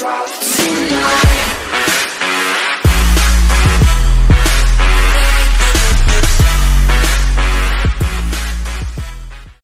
drop. tonight